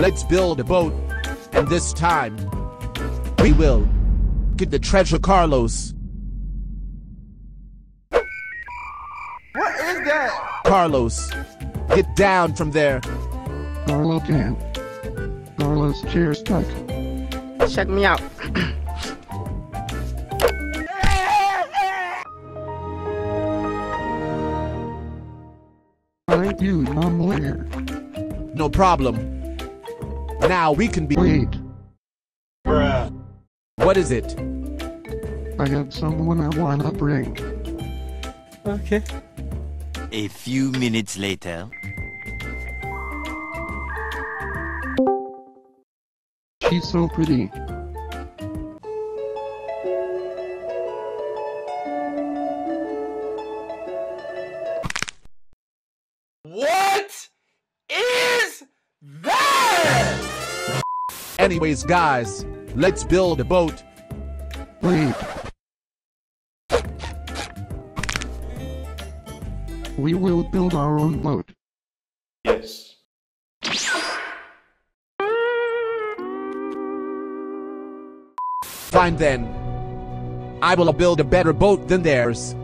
Let's build a boat, and this time, we will get the treasure, Carlos. What is that? Carlos, get down from there. Carlo can. Carlos chair stuck. Check me out. I you non-lawyer. No problem. Now we can be. Wait, What is it? I have someone I wanna bring. Okay. A few minutes later. She's so pretty. Anyways, guys, let's build a boat. Wait. We will build our own boat. Yes. Fine then. I will build a better boat than theirs.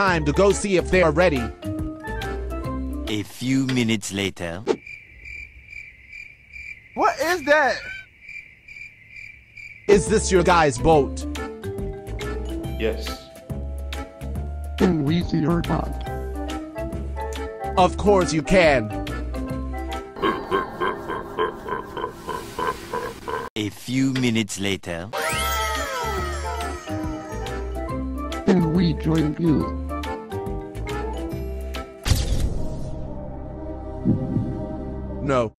Time to go see if they are ready. A few minutes later. What is that? Is this your guy's boat? Yes. Can we see your boat? Of course you can. A few minutes later. Can we join you? No.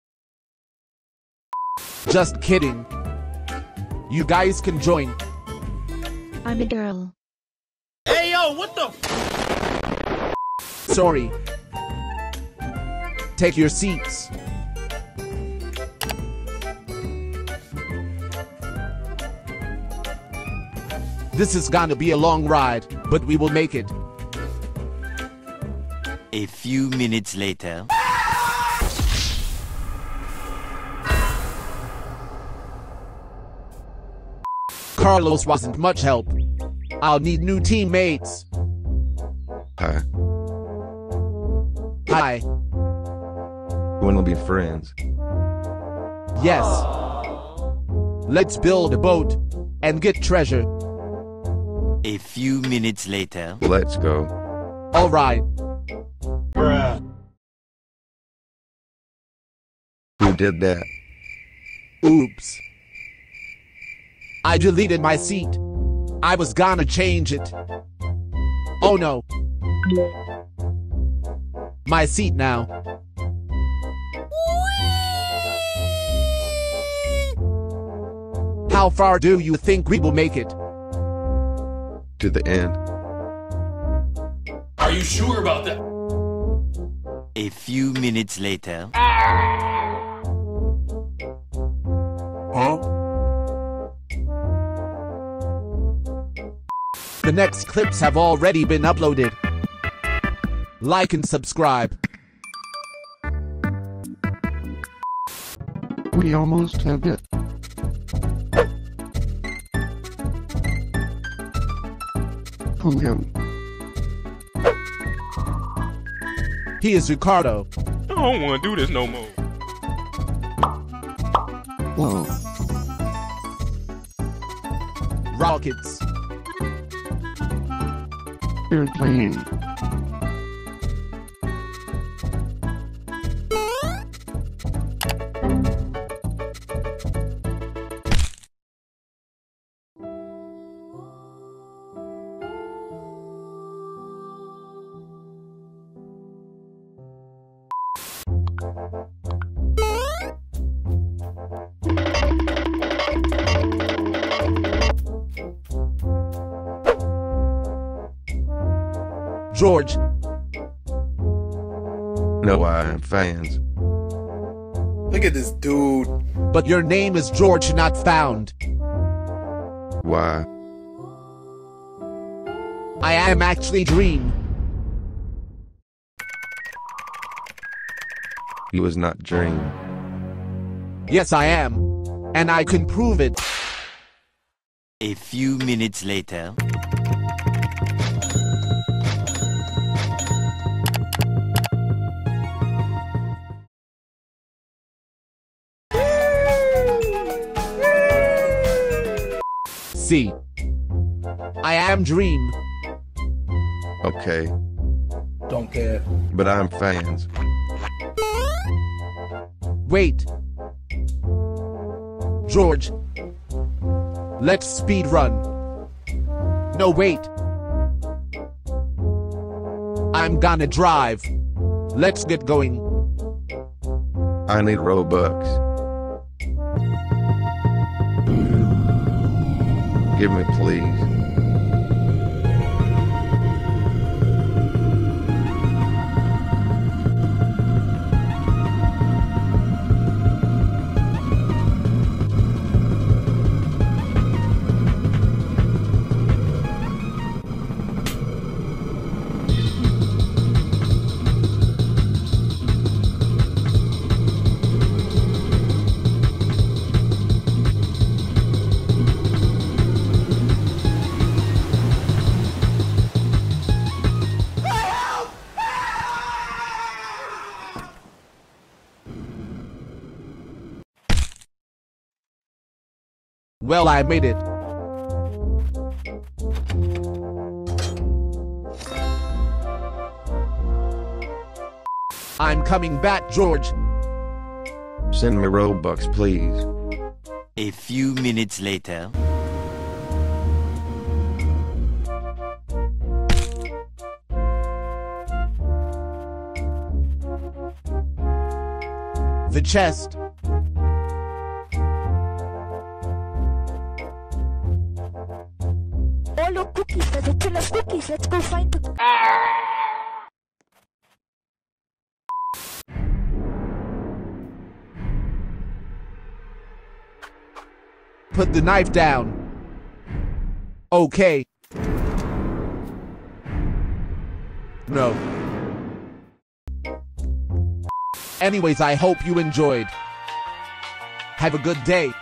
Just kidding. You guys can join. I'm a girl. Hey yo, what the? Sorry. Take your seats. This is gonna be a long ride, but we will make it. A few minutes later. Carlos wasn't much help. I'll need new teammates. Hi. Hi. You wanna be friends? Yes. Let's build a boat and get treasure. A few minutes later. Let's go. Alright. Bruh. Who did that? Oops. I deleted my seat. I was gonna change it. Oh no. My seat now. How far do you think we will make it? To the end. Are you sure about that? A few minutes later. Ah! The next clips have already been uploaded. Like and subscribe. We almost have it. Pull. He is Ricardo. I don't want to do this no more. Whoa. Rockets. Airplane. George. No, I am fans. Look at this dude. But your name is GeorgeNotFound. Why? I am actually Dream. You was not dream. Yes, I am. And I can prove it. A few minutes later. See. I am Dream. Okay, Don't care. but I'm fans. Wait. George. Let's speed run. No, wait. I'm gonna drive. Let's get going. I need Robux. Give me, please. Well, I made it. I'm coming back, George. Send me Robux, please. A few minutes later. The chest. Cookies. Let's go find the. Put the knife down. Okay. No. Anyways, I hope you enjoyed. Have a good day.